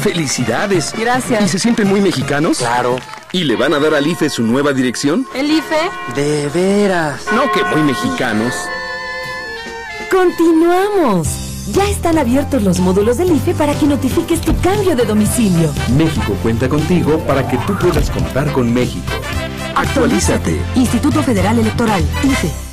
¡Felicidades! Gracias. ¿Y se sienten muy mexicanos? Claro. ¿Y le van a dar al IFE su nueva dirección? ¿El IFE? De veras. No, que muy mexicanos. Continuamos. Ya están abiertos los módulos del IFE para que notifiques tu cambio de domicilio. México cuenta contigo para que tú puedas contar con México. Actualízate. Instituto Federal Electoral, IFE.